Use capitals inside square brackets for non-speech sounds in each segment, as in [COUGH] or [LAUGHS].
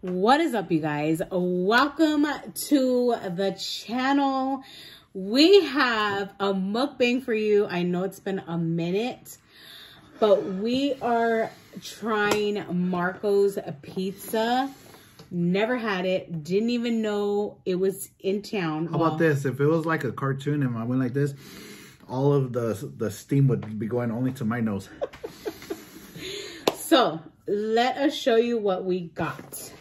What is up, you guys? Welcome to the channel. We have a mukbang for you. I know it's been a minute, but we are trying Marco's Pizza. Never had it. Didn't even know it was in town. How about this? If it was like a cartoon and I went like this, all of the the steam would be going only to my nose. [LAUGHS] So let us show you what we got.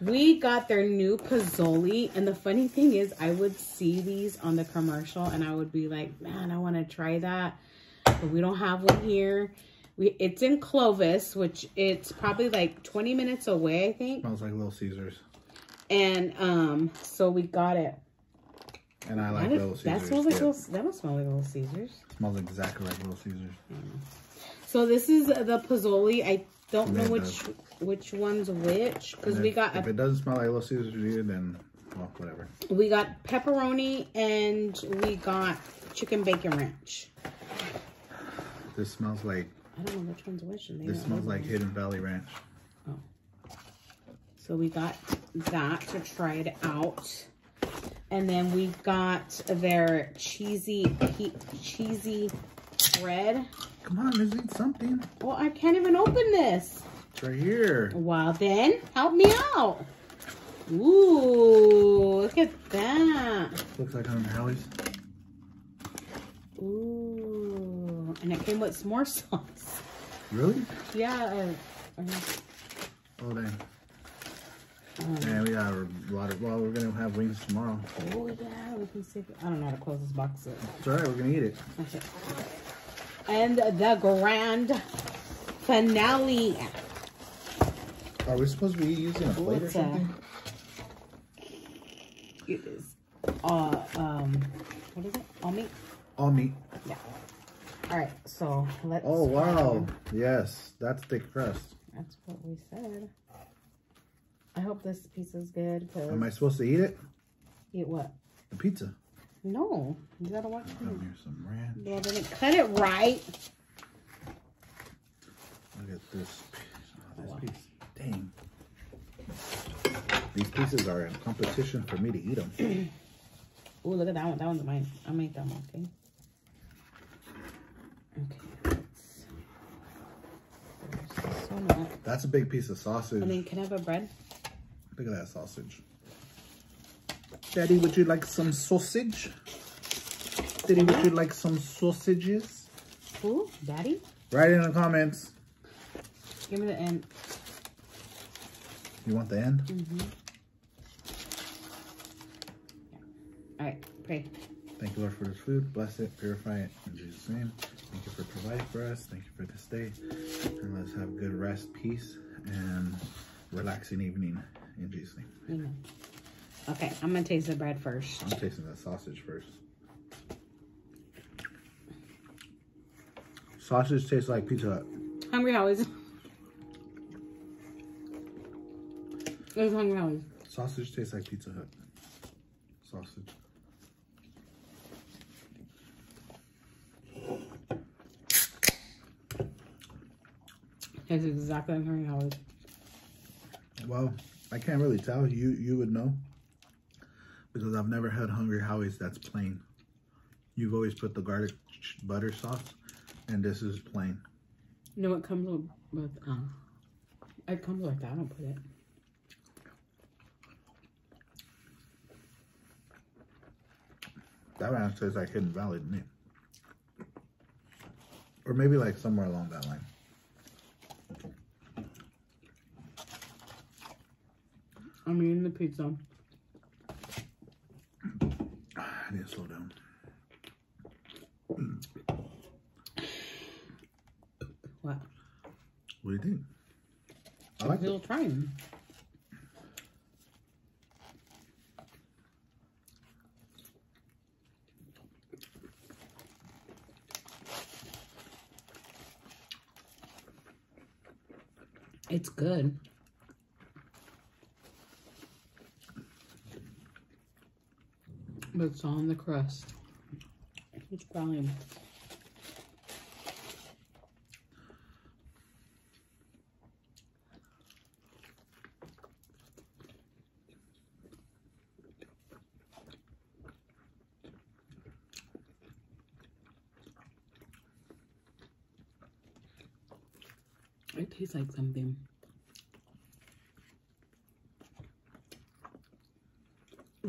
We got their new Pizzoli. And the funny thing is, I would see these on the commercial and I would be like, man, I want to try that. But we don't have one here. We It's in Clovis, which it's probably like 20 minutes away, I think. Smells like Little Caesars. And um, so we got it. And I like That, Little Caesars. that smells like yeah. little, that must smell like Little Caesars. smells exactly like Little Caesars. So this is the Pizzoli. I don't know which does. Which one's which because we got If a it doesn't smell like Little Caesars then well, whatever. We got pepperoni and we got chicken bacon ranch. This smells like I don't know which one's which. this smells like Hidden Valley Ranch. Oh so we got that to try it out. And then we got their cheesy cheesy bread. Come on, let's eat something. Well, I can't even open this. It's right here. Well, then help me out. Ooh, look at that. Looks like Hungry Howie's. Ooh, and it came with s'more sauce. Really? Yeah. Uh, uh, Oh dang. um, Man, we got a lot of. Well, we're gonna have wings tomorrow. Oh yeah, we can see. I don't know how to close this box. Up. It's alright. We're gonna eat it. Okay. And the grand finale. Are we supposed to be using a plate or something? It is. uh um what is it? All meat. All meat. Yeah. All right. So let's. Oh wow. Yes, that's thick crust. That's what we said. I hope this pizza's good. Cause Am I supposed to eat it? eat what? The pizza. No, you gotta watch me. here, some ranch. Well, then it cut it right. Look at this piece. Oh, this piece. Dang. These pieces are in competition for me to eat them. [CLEARS THROAT] Oh, look at that one. That one's mine. I made that one, okay? Okay. So. That's a big piece of sausage. And then can I have a bread? Look at that sausage. Daddy, would you like some sausage? Daddy, would you like some sausages? Who? Daddy? Write in the comments. Give me the end. You want the end? Mhm. All right, pray. Thank you, Lord, for this food. Bless it, purify it. In Jesus' name. Thank you for providing for us. Thank you for this day. And let's have good rest, peace, and relaxing evening. In Jesus' name. Amen. Okay, I'm gonna taste the bread first. I'm tasting that sausage first. Sausage tastes like Pizza Hut. Hungry Howie's. It's Hungry. Sausage tastes like Pizza Hut. Sausage. It's exactly like Hungry Howie's. Well, I can't really tell. You you would know. Because I've never had Hungry Howie's that's plain. You've always put the garlic butter sauce, and this is plain. No, it comes with, with um, it comes like that. I don't put it. That one tastes like Hidden Valley to me. Or maybe like somewhere along that line. I'm eating the pizza. I need to slow down. What? What do you think? I like it. trying. It's good. But it's on the crust. It's fine. It tastes like something.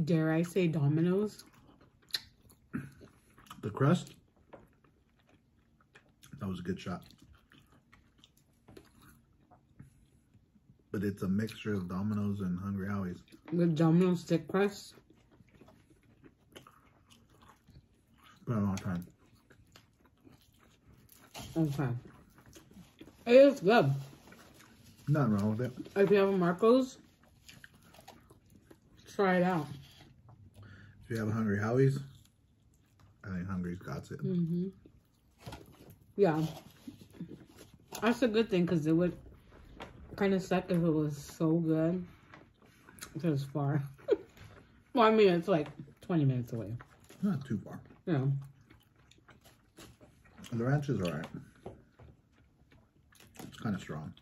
Dare I say Domino's? The crust, that was a good shot. But it's a mixture of Domino's and Hungry Howie's. With Domino's stick crust? Been a long time. Okay. It is good. Nothing wrong with it. If you have a Marco's, try it out. If you have a Hungry Howie's, I think Hungry's got it. Mm-hmm. Yeah. That's a good thing because it would kind of suck if it was so good. Because it's far. [LAUGHS] well, I mean, it's like 20 minutes away. Not too far. Yeah. The ranch is alright. It's kind of strong.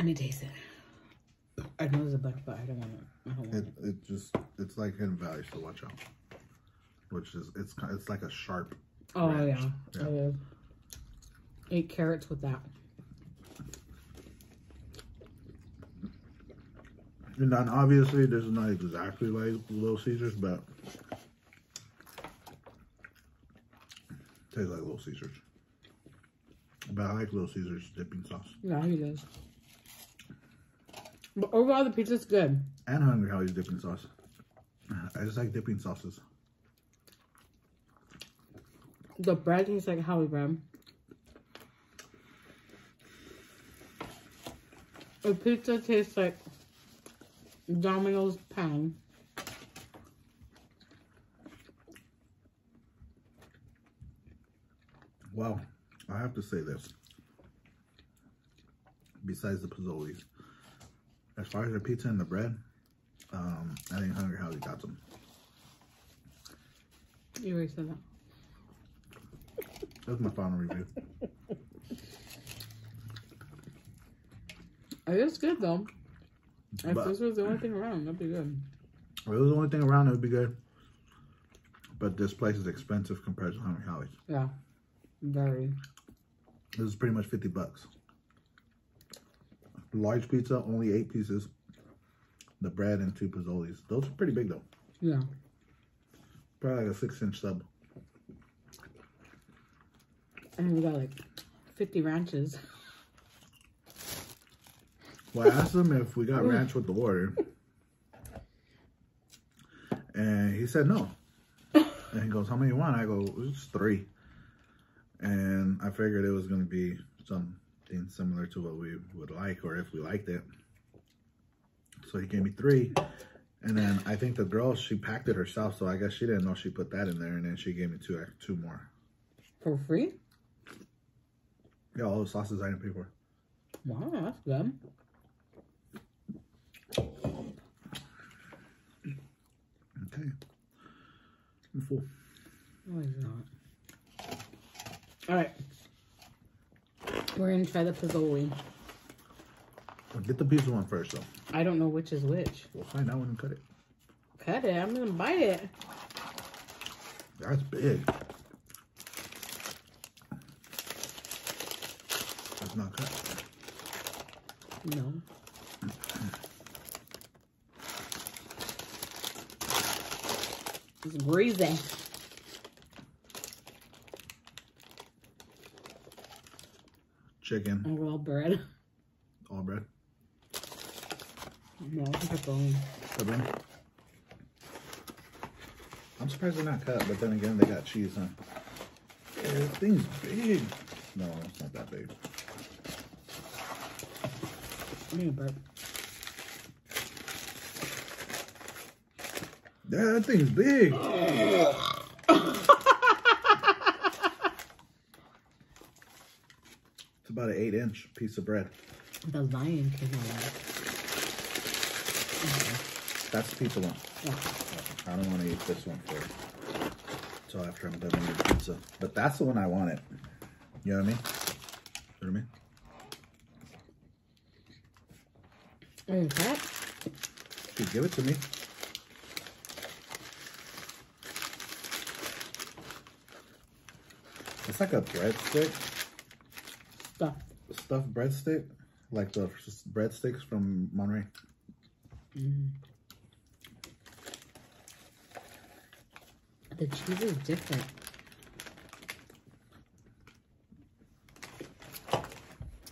Let me taste it. I know there's a bunch, but I don't want it. I don't want It it. it just it's like Hidden Valley, so watch out. Which is it's ki- it's like a sharp. Oh, ranch. yeah. Yeah. It is. Eight carrots with that. And then obviously this is not exactly like Little Caesars, but tastes like Little Caesars. But I like Little Caesars dipping sauce Yeah, he does. But overall, the pizza's good. and Hungry Howie's dipping sauce. I just like dipping sauces. The bread tastes like Howie bread. The pizza tastes like Domino's pan. Well, I have to say this. Besides the Pizzolis, as far as the pizza and the bread, um, I think Hungry Howie's got them. You already said that. That's my final review. It is good though. If But- this was the only thing around, that'd be good. If it was the only thing around, it would be good. But this place is expensive compared to Hungry Howie's. Yeah. Very. This is pretty much 50 bucks. Large pizza, only eight pieces. The bread and two Pizzolis. Those are pretty big though. Yeah. Probably like a six inch sub. And we got like 50 ranches. Well, I asked him if we got [LAUGHS] mm. ranch with the order. And he said no. [LAUGHS] And he goes, How many you want? I go, It's three. And I figured it was going to be something similar to what we would like or if we liked it. So he gave me three. And then I think the girl, she packed it herself. So I guess she didn't know she put that in there. And then she gave me two, two more. For free? Yeah, all the sauces I didn't pay for. Wow, that's good. Okay. I'm full. No, it's not. All right. We're gonna try the Pizzoli. Well, get the pizza one first, though. I don't know which is which. We'll find out when you cut it. Cut it. I'm gonna bite it. That's big. That's not cut. No. It's greasy. Chicken, And raw bread. all bread. No, pepperoni. Pepperoni. I'm surprised they're not cut, but then again, they got cheese, huh? Yeah, this thing's big. No, it's not that big. I need a. Yeah, that thing's big. It's about an eight inch piece of bread. The Lion King one. That's the pizza one. Yeah. I don't want to eat this one first. So after I'm done eating the pizza. But that's the one I wanted. You know what I mean? You know what I mean? Mm, that, Dude, give it to me. It's like a breadstick, stuffed breadstick, like the breadsticks from Monterey. Mm. The cheese is different.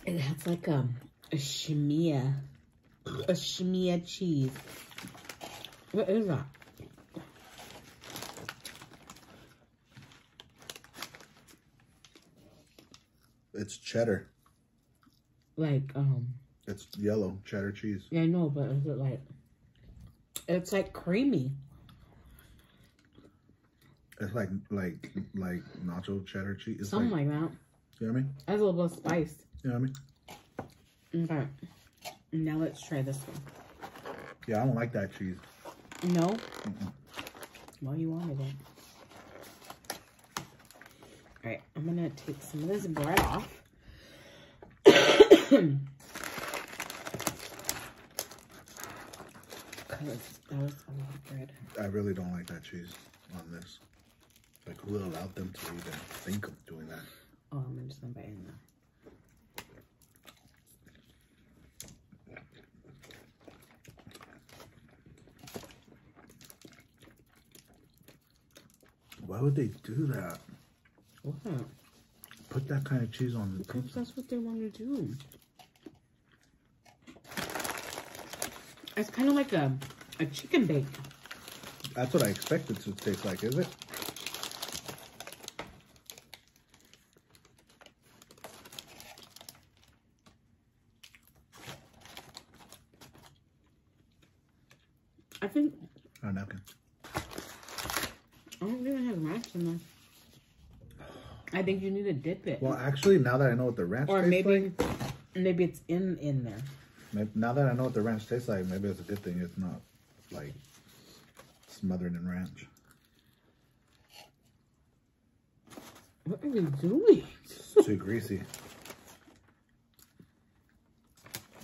It has like a a shimia, a shimia cheese. What is that? It's cheddar. Like um, It's yellow cheddar cheese. yeah, I know, but is it like? It's like creamy. It's like like like nacho cheddar cheese. It's Something like, like, that. you know what I mean? Has a little bit of spice. You know what I mean? Okay. Now let's try this one. Yeah, I don't like that cheese. No? Well, you wanted it. Alright, I'm gonna take some of this bread off. That was a lot of bread. I really don't like that cheese on this. Like, who allowed them to even think of doing that? Oh, I'm just gonna bite in there. Why would they do that? What? Put that kind of cheese on the pizza. that's what they want to do. It's kind of like a, a chicken bake. That's what I expected it to taste like, is it? I think Oh, napkin. I don't think it has ranch in there. I think you need to dip it. Well, actually, now that I know what the ranch or tastes maybe like, maybe it's in in there. maybe, now that I know what the ranch tastes like, maybe it's a good thing it's not like smothered in ranch. What are we doing? It's too greasy.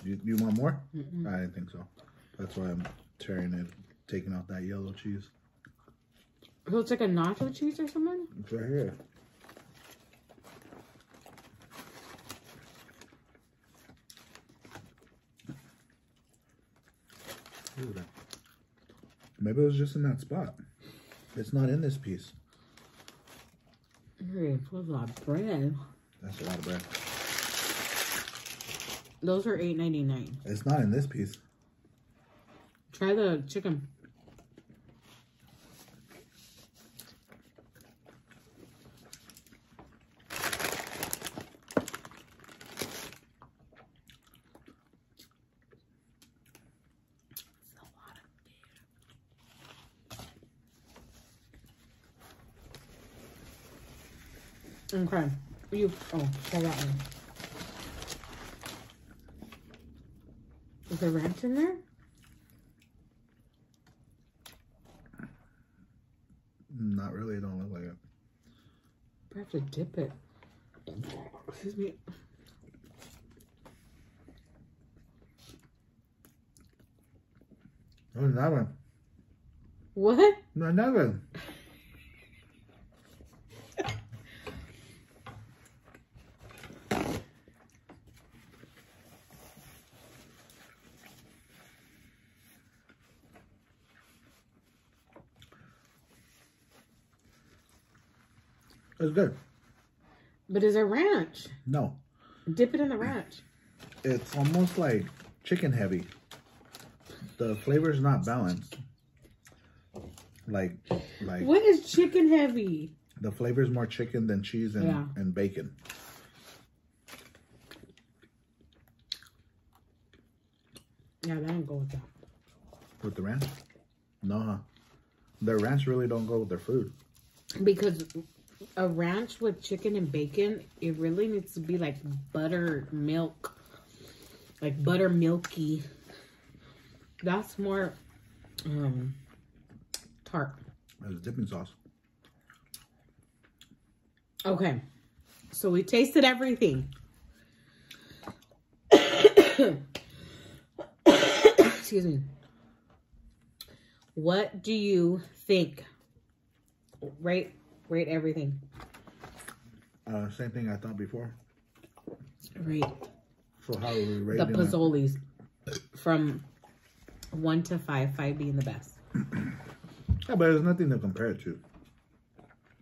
You, you want more? I didn't think so. That's why I'm tearing it, taking out that yellow cheese. So it's like a nacho cheese or something? It's right here. Look at that. Maybe it was just in that spot. It's not in this piece. Hey, what's that bread? That's a lot of bread. Those are eight ninety nine. It's not in this piece. Try the chicken. Okay. You oh try that one. Is there ranch in there? Not really. It don't look like it. I have to dip it. Excuse me. Oh, that one. What? No, that one. It's good. But is there ranch? No, Dip it in the ranch. it's almost like chicken heavy. The flavor's not balanced. Like, like What is chicken heavy? the flavor's more chicken than cheese and, Yeah. and bacon. Yeah, that don't go with that. With the ranch? No, huh? Their ranch really don't go with their food. Because a ranch with chicken and bacon, it really needs to be like butter milk. Like butter milky. That's more um tart. As a dipping sauce. Okay. So we tasted everything. [COUGHS] Excuse me. What do you think? Rate rate everything. Uh, same thing I thought before. Rate So how are we The rating it? Pizzolis from one to five, five being the best. Yeah, but there's nothing to compare it to.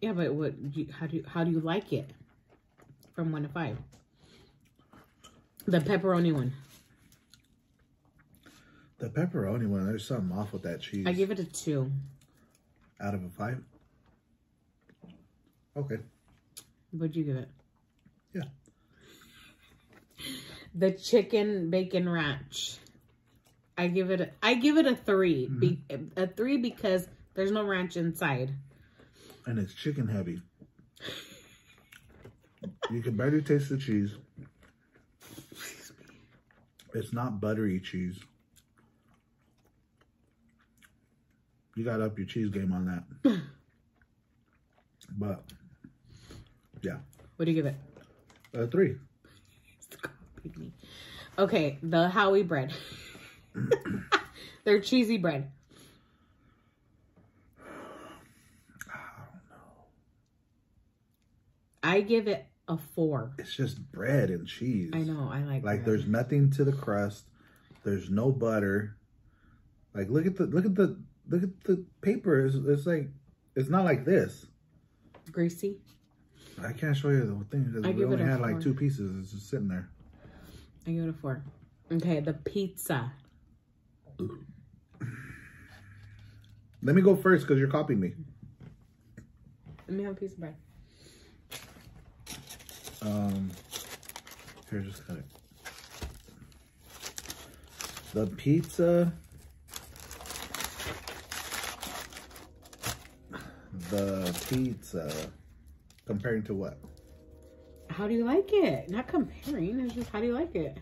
Yeah, but what? You, how do you, how do you like it? From one to five. The pepperoni one. The pepperoni one, there's something off with that cheese. I give it a two. out of a five. Okay. What'd you give it? Yeah. The chicken bacon ranch. I give it. A, I give it a 3 mm-hmm. Be, a three because there's no ranch inside. And it's chicken heavy. You can barely taste the cheese. It's not buttery cheese. You got to up your cheese game on that. [LAUGHS] but yeah, What do you give it? a three. Okay, the Howie bread. They're cheesy bread. [SIGHS] I don't know. I give it a four. It's just bread and cheese. I know. I like. Like bread. there's nothing to the crust. There's no butter. Like look at the look at the look at the paper. It's, it's like it's not like this. greasy. I can't show you the whole thing because we only had like two pieces. It's just sitting there. I give it a four. Okay, the pizza. Let me go first because you're copying me. Let me have a piece of bread. Um, here, just cut it. The pizza. The pizza. Comparing to what? How do you like it? Not comparing. It's just how do you like it?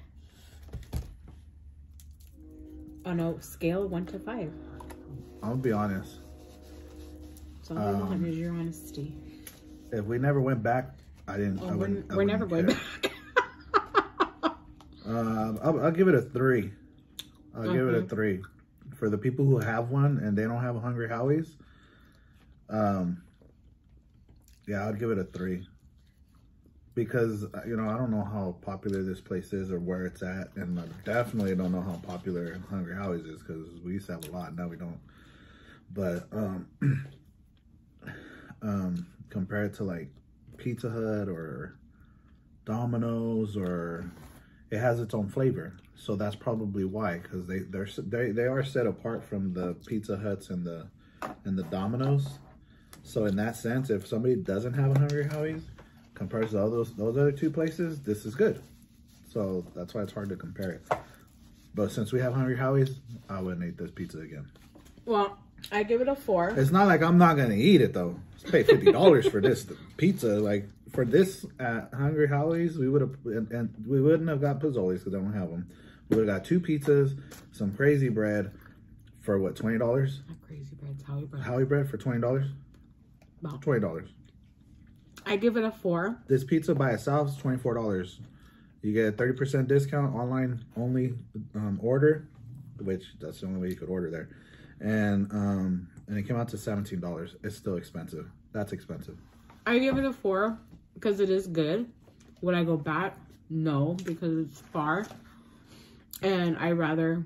On a scale one to five. I'm gonna be honest. So all I Um, want is your honesty. If we never went back, I didn't. Oh, I we're wouldn't, I we're never going back. care. [LAUGHS] Um, I'll, I'll give it a three. I'll give it a three. For the people who have one and they don't have a Hungry Howie's, um, yeah, I'd give it a three. Because uh, you know I don't know how popular this place is or where it's at, and I definitely don't know how popular Hungry Howie's is because we used to have a lot, now we don't. But um, [CLEARS THROAT] um, compared to like Pizza Hut or Domino's or it has its own flavor. So that's probably why, because they they're they they are set apart from the Pizza Huts and the and the Domino's. So in that sense, if somebody doesn't have a Hungry Howie's compared to all those those other two places, this is good. So that's why it's hard to compare it. But since we have Hungry Howie's, I wouldn't eat this pizza again. well, I give it a four. It's not like I'm not gonna eat it though. Let's pay fifty dollars for this pizza. Like for this at Hungry Howie's, we would have and, and we wouldn't have got Pizzolis because I don't have them. We would have got two pizzas, some crazy bread for what twenty dollars? Not crazy bread's Howie bread. Howie bread for twenty dollars. About- Twenty dollars. I give it a four. This pizza by itself is twenty four dollars. You get a thirty percent discount online only um, order, which that's the only way you could order there, and um, and it came out to seventeen dollars. It's still expensive. That's expensive. I give it a four because it is good. Would I go back? No, because it's far. And I rather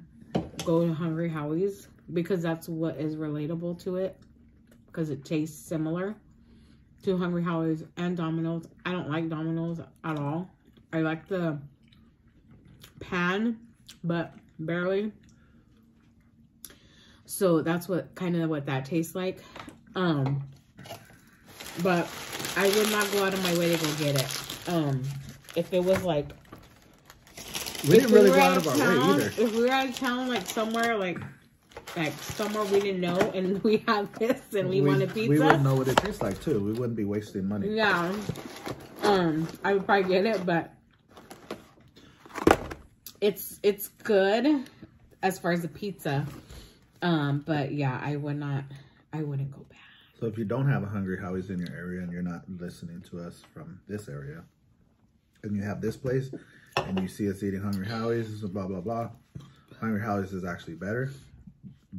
go to Hungry Howie's because that's what is relatable to it. Because it tastes similar to Hungry Howie's and Domino's. I don't like Domino's at all. I like the pan, but barely. So that's what kind of what that tastes like. Um, but I would not go out of my way to go get it. Um, if it was like We didn't really go out out of our town, way either. If we were out of town, like somewhere, like like somewhere we didn't know, and [LAUGHS] we have this, and we, wanted pizza. We wouldn't know what it tastes like too. We wouldn't be wasting money. Yeah. Um, I would probably get it, but it's it's good as far as the pizza. Um, but yeah, I would not. I wouldn't go back. So if you don't have a Hungry Howie's in your area and you're not listening to us from this area, and you have this place, and you see us eating Hungry Howie's, blah blah blah, Hungry Howie's is actually better,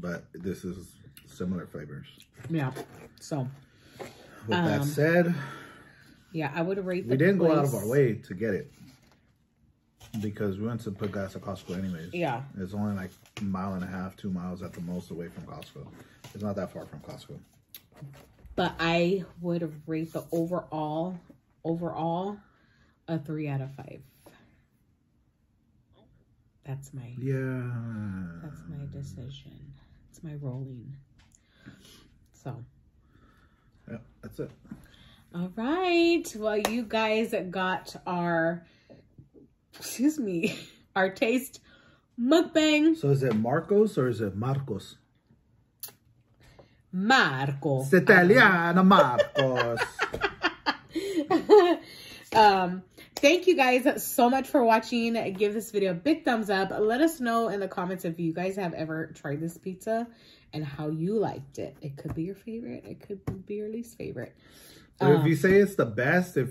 but this is similar flavors. Yeah. So With that Um, said, yeah, I would rate. The we didn't go out of our way to get it. because we went to put gas at Costco anyways. Yeah. It's only like a mile and a half, two miles at the most away from Costco. It's not that far from Costco. But I would rate the overall, overall, a three out of five. That's my, Yeah. that's my decision. It's my rolling. So. Yeah, that's it. All right. Well, you guys got our, excuse me, [LAUGHS] our taste mukbang. So is it Marcos or is it Marcos? Marco. It's Italiano Marcos. [LAUGHS] um, thank you guys so much for watching. Give this video a big thumbs up. Let us know in the comments if you guys have ever tried this pizza and how you liked it. It could be your favorite. It could be your least favorite. So if you um, say it's the best, if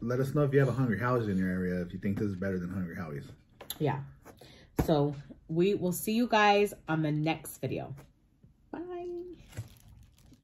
let us know if you have a Hungry Howie's in your area, if you think this is better than Hungry Howie's. Yeah. So we will see you guys on the next video.